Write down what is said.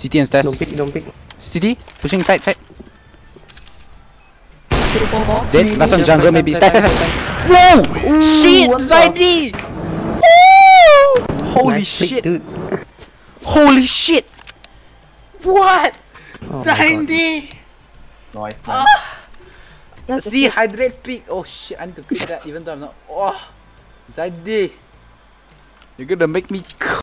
City and stairs. Don't pick, don't pick. City pushing side side. Dead. Last one jungle maybe. Stairs stairs. stairs. Whoa! Shit, what Zeindy! Holy Nice pick, shit! dude. Holy shit! What? Oh my Zeindy! Nice. Ah! That's a See hydrate pick. Oh shit! I need to click that even though I'm not. Oh, Zeindy! You're gonna make me